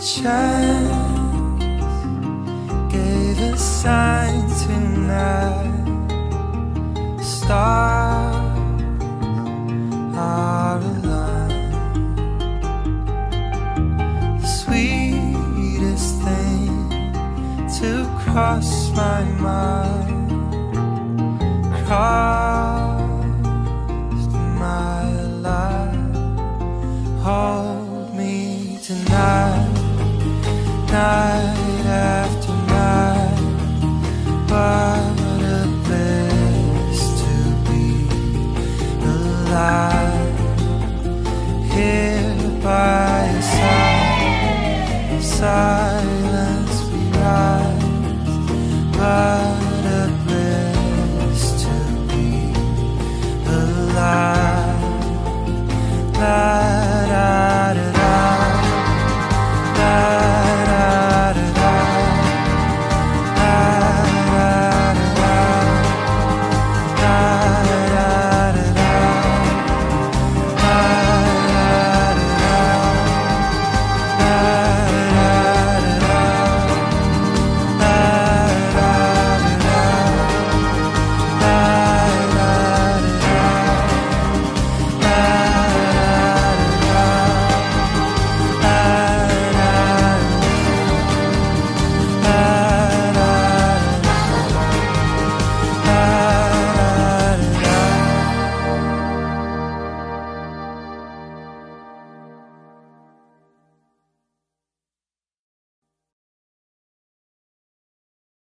chance gave a sign tonight. Stars are aligned. The sweetest thing to cross my mind. Crossed my life. Hold me tonight night after night. What a to be alive here by your side. side.